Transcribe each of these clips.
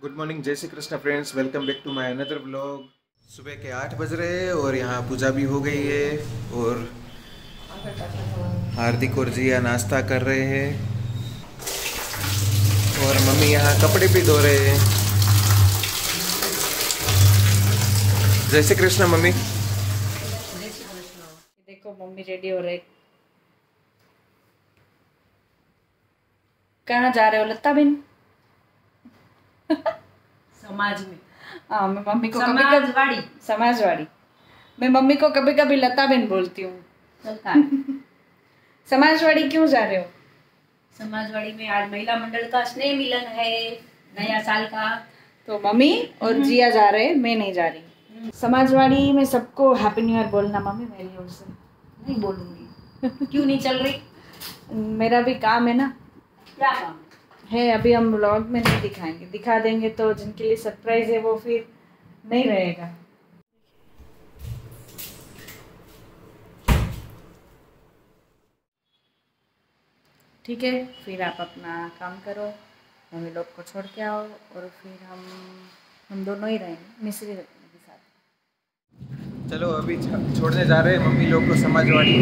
Good morning जय Shri Krishna friends welcome back to my another blog सुबह के आठ बज रहे हैं और यहाँ पूजा भी हो गई है और हार्दिक और जिया नाश्ता कर रहे हैं। और मम्मी यहाँ कपड़े भी धो रहे हैं। जय श्री कृष्ण मम्मी। देखो मम्मी रेडी हो रहे। कहाँ जा रहे हो लता बिन? समाज में हाँ मैं मम्मी को कभी कभी समाजवाड़ी। समाजवाड़ी। मैं मम्मी को कभी कभी लता बिन बोलती हूँ। समाजवाड़ी क्यों जा रहे हो? समाजवाड़ी में आज महिला मंडल का स्नेह मिलन है नया साल का। तो मम्मी और जिया जा रहे हैं मैं नहीं जा रही। समाजवाड़ी में सबको हैप्पी न्यू ईयर बोलना मम्मी मेरी ओर से नहीं बोलूँगी। क्यों नहीं चल रही? मेरा भी काम है ना। क्या काम? है अभी हम ब्लॉग में नहीं दिखाएँगे। दिखा देंगे तो जिनके लिए सरप्राइज़ है वो फिर नहीं रहेगा। ठीक है फिर आप अपना काम करो मम्मी लोग को छोड़ के आओ और फिर हम हम दोनों ही रहेंगे मिश्री के साथ। चलो अभी छोड़ने जा रहे हैं मम्मी लोग को समाजवाड़ी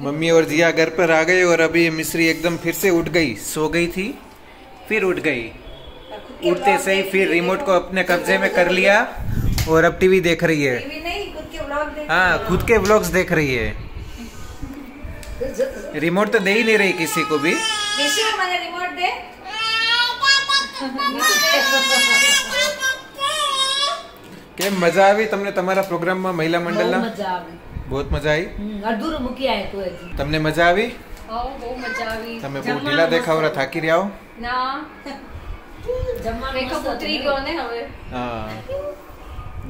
मम्मी और जिया घर पर आ गए और अभी मिश्री एकदम फिर से उठ गई सो गई थी फिर उठ गई उठते से ही फिर रिमोट को अपने कब्जे में कर लिया और अब टीवी देख रही है नहीं खुद के व्लॉग देख हाँ खुद के व्लॉग्स देख रही है रिमोट तो दे ही नहीं रही किसी को भी ऋषि मुझे रिमोट दे કેમ મજા આવી તમને તમારા પ્રોગ્રામમાં મહિલા બહુ મંડળના મજા આવે બહુ જ મજા આવી હમ, અડધું મૂકી આવે તો હજી. તમને મજા આવી? હા બહુ મજા આવી. તમે બહુ ઢીલા દેખાવરા થાકી રહ્યા હો? ના. જમવાનું મેકઅપ ઉતરી ગયો ને હવે? હા.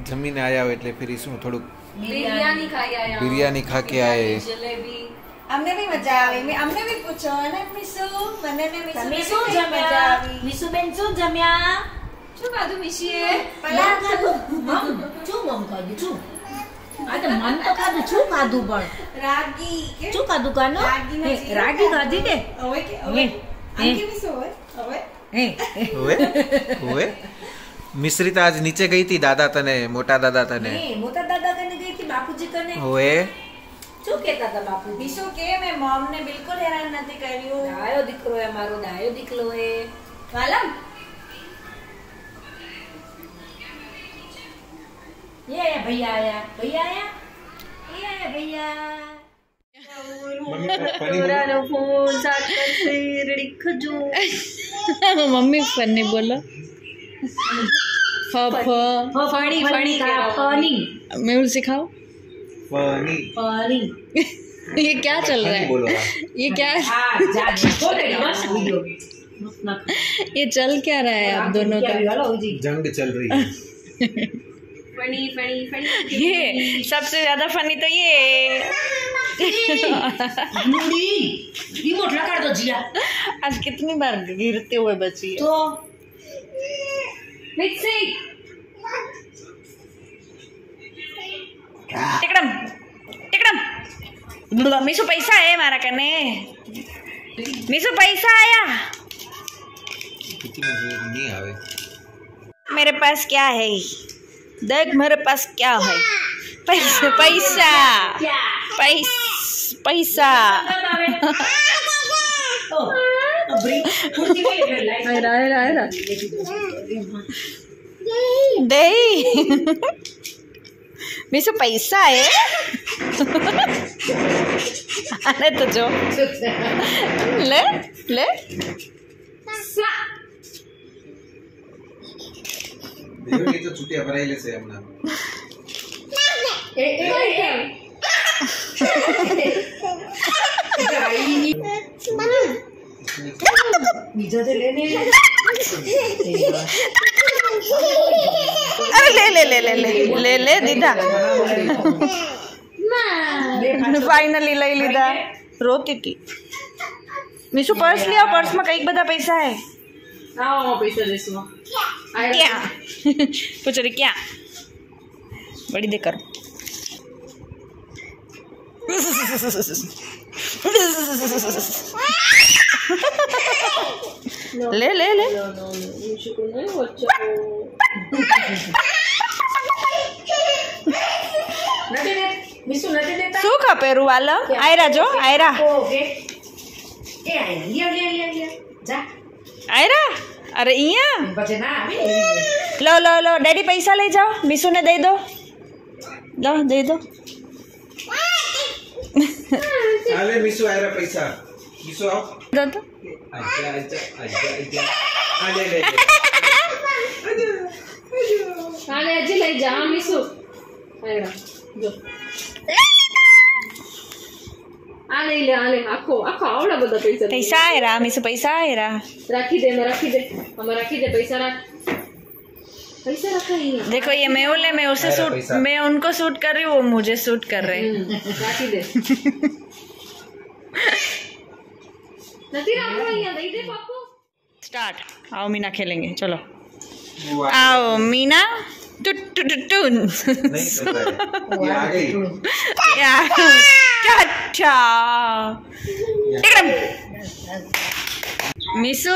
જમીને આયા હો એટલે ફરી શું થોડુંક બિરયાની. ખાઈ આયા. બિરયાની ખા કે આયે જલેબી. અમને બી મજા આવી. મે અમને બી પૂછો. અને મિસુ? મને ને મિસુ તમે શું મજા જમ્યા? મિસુ બેન શું જમ્યા? શું ખાધું મિશીએ પલાળ ખાધું. મમ શું મમ ખાધું? શું? આ તો ખાધું. શું ખાધું પણ? રાગી કે શું ખાધું કાનો? રાગી ખાધી. કે? હવે કે હવે? હવે હવે? હે હોવે? હોવે? મિશ્રી તો આજ નીચે ગઈ હતી દાદા તને મોટા દાદા તને. મોટા દાદા કને ગઈ હતી બાપુજી કને હોવે? શું કહેતા હતા બાપુ મીસુ કે મેં મોમ ને બિલકુલ હેરાન નથી કર્યું. ડાયો દીકરો હે મારો ડાયો દીકરો હે. વાલમ ये भैया आया भैया आया ये भैया। मम्मी फन नहीं बोला। सिखाओ। ये क्या चल रहा है? ये क्या? ये चल क्या रहा है आप दोनों का? जंग चल रही है। Funny funny funny. ये सबसे ज़्यादा फनी तो ये। रिमोट लगा दो जिया। आज कितनी बार गिरते हुए बची है। तो। मिक्सी टिकड़म टिकड़म। पैसा है मारा कने मिसो पैसा आया। मेरे पास क्या है? देख मेरे पास क्या है। पैसा पैसा। पैसा दे मीशु पैसा है। आने तो जो। ले ले। એ તો છૂટિયા ભરાઈ લેશે હમણાં બીજો તો લેને अरे ले ले ले ले ले ले ले दीदा ફાઇનલી લઈ લીધા રોતી હતી મીશુ પર્સ લે પર્સમાં કંઈક બધા પૈસા હે ક્યાં પૂછો રે ક્યાં બડી દે કરો લે લે લે નથી દે મિસુ નથી દેતા શું ખપેરું વાલમ આયરા જો આયરા ઓકે એ આયા લિયા લિયા લિયા લિયા જા આયરા अरे इया। लो लो लो डैडी पैसा ले जाओ मिसू ने दे दो। लो दे दो। अरे मिसू आ रहा पैसा। मिसू आओ। दो तो। हाँ, दो आले अच्छा अच्छा अच्छा ले आले अरे अजी ले जाओ मिसू आले ले आले आखो आखो आवड़ा बदा पैसा पैसा आएगा मिसू पैसा रा। राखी दे मैं राखी दे। पैसा रख पैसा रखा ही देखो ये मैं बोले मैं उसे सूट मैं उनको सूट कर रही हूँ वो मुझे सूट कर रहे स्टार्ट आओ मीना खेलेंगे चलो आओ मीना मिसू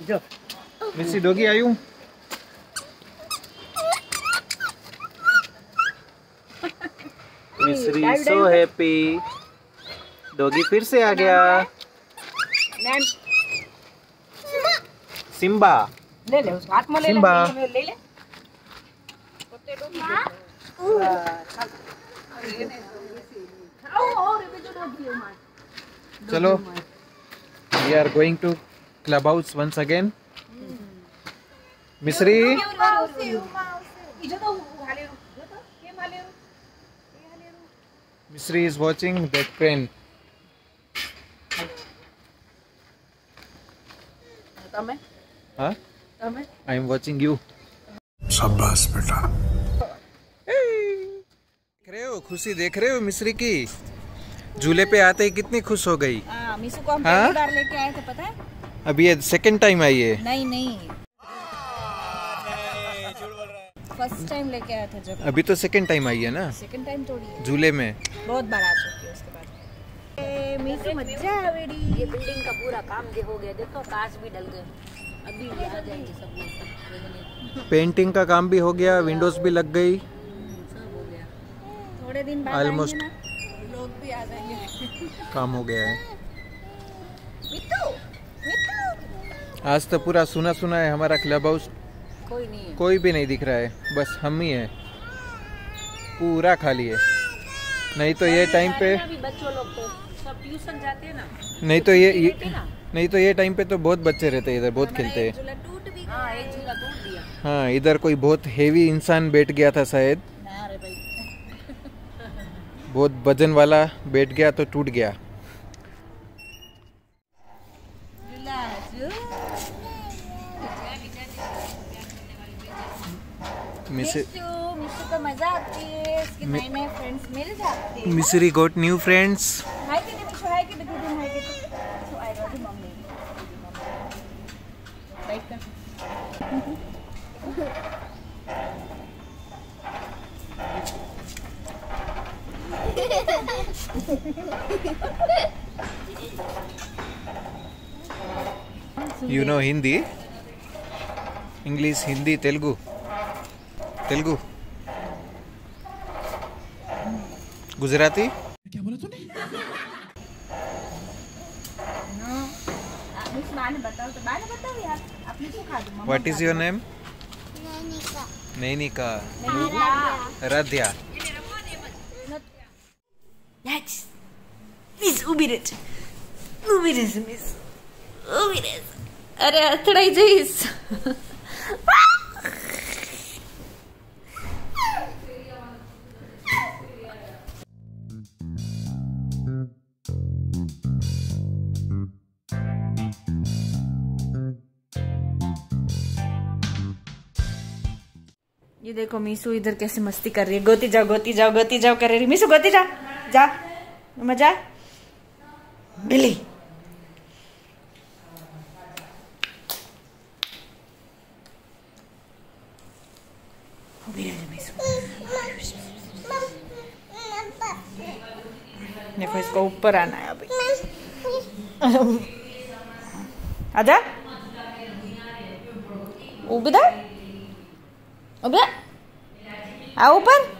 जो डोगी आई हूँ सो हैप्पी डोगी फिर से आ गया सिम्बा ले ले हाथ में ले सिम्बा ले ले चलो we are going to clubhouse once again Mishri Mishri is watching that train I am watching you शाबाश बेटा। देख रहे हो? खुशी देख रहे हो मिश्री की? झूले पे आते ही कितनी खुश हो गई। हाँ, आ, को हम लेके आए थे पता है? अब ये सेकंड टाइम आई है। नहीं नहीं। फ़र्स्ट टाइम लेके आए थे जब। अभी तो सेकंड टाइम आई है ना? सेकंड टाइम थोड़ी है। झूले में। बहुत बार आ चुकी है उसके बाद। ए, मीसू मज़ा आवेड़ी ये बिल्डिंग का पूरा काम जो हो गया। देखो कांच भी डल गए। अभी भी आ जाएँगे सब पेंटिंग का काम भी हो गया विंडोज़ भी लग गई। सब हो गया थोड़े दिन बाद ना। लोग भी आ जाएँगे। काम हो गया है। आज तो पूरा सुना सुना है हमारा क्लब हाउस। कोई नहीं है। कोई भी नहीं दिख रहा है। बस हम ही हैं। पूरा खाली है। नहीं तो ये टाइम पे बच्चों लोग तो सब ट्यूशन जाते हैं ना। नहीं तो ये, ये नहीं तो ये टाइम पे तो बहुत बच्चे रहते हैं इधर बहुत खेलते हैं। टूट भी हाँ एक झूला टूट दिया हाँ इधर कोई बहुत हेवी इंसान बैठ गया था शायद। बहुत वज़न वाला बैठ गया तो टूट गया। Misri got new friends hi के मिस्सू हाय के दीदी तेलुगु। गुजराती? क्या बोला तूने? What is your name Nainika. Radhya. अरे अथडाई जाइस। ये देखो मीसू इधर कैसे मस्ती कर रही है। गोती जाओ गोती जाओ गोती जाओ कर रही मीसू, गोती जा जा। मज़ा? बिल्ली देखो इसको ऊपर आना है अभी। आजा। ऊभी था ऊभी आ ऊपर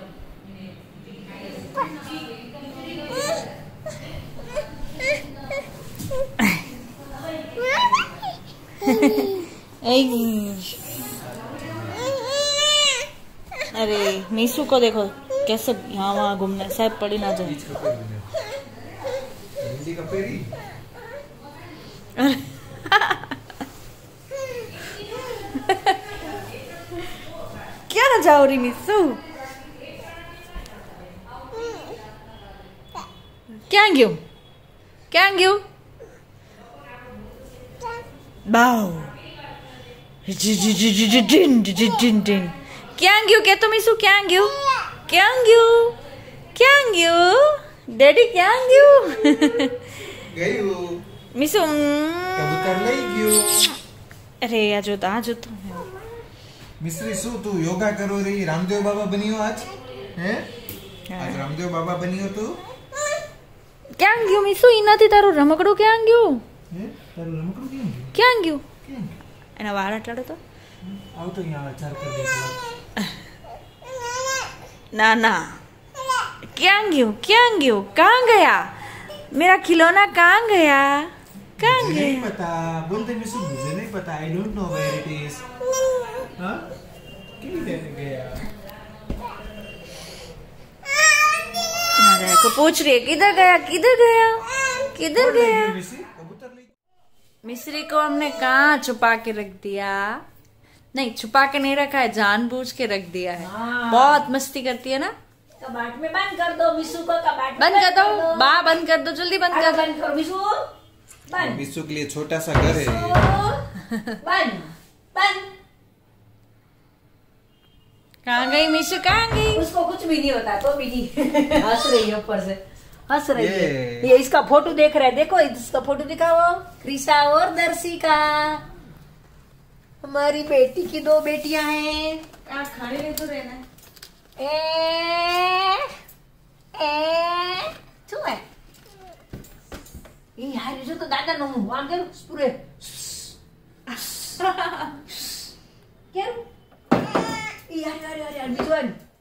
अरे मीसू को देखो कैसे यहाँ वहाँ घूमने शायद पड़ी ना जाए જાઓ રીમી શું? ક્યાં ગયું? ક્યાં ગયું? બાવ. ક્યાં ગયું? કે તમે શું? ક્યાં ગયું? ક્યાં ગયું? ક્યાં ગયું? ડેડી ક્યાં ગયું? ગયું. મીસુ કબૂતર લઈ ગયું. અરે આ જોતો આ જોતો મિસ્ત્રી શું તું યોગા કરો રહી? રામદેવ બાબા બન્યો આજ? હે? આજ રામદેવ બાબા બન્યો તું? ક્યાં ગયું મિસુ? એનાથી તારું રમકડું ક્યાં ગયું? હે? તારું રમકડું ક્યાં ગયું? ક્યાં ગયું? એના વાળ અટાડો તો. આવતો અહીંયા ચાર કરી દે ના ના. ક્યાં ગયું? ક્યાં ગયું? કાં ગયા? મેરા ખિલોના કાં ગયા? कहाँ गया नहीं पता। बोलते मिसू मुझे नहीं पता। I don't know where it is हाँ? लेने गया अरे को पूछ रही है किधर गया किधर गया? किधर गया? मिस्री को हमने कहाँ छुपा के रख दिया? नहीं छुपा के नहीं रखा है जानबूझ के रख दिया है। बहुत मस्ती करती है ना? कबाट में बंद कर दो मिसू को कबाट में बंद कर दो। बा बंद कर दो जल्दी बंद कर दो। मिसू मिसू के लिए छोटा सा घर है बंद कहाँ गई मिशु? कहाँ गई? उसको कुछ भी नहीं होता तो भी नहीं। हंस रही है ऊपर से। हंस रही है। ये। ये इसका फ़ोटो देख रहा है। देखो इसका फ़ोटो दिखाओ। क्रिशा और दर्शिका हमारी बेटी की दो बेटियाँ हैं। खाने ले तो रहना ए ए 이 하늘에서도 나다 너무 왕대로 스프레. 깨로. 이 하리 하리 하리 하리 미소한.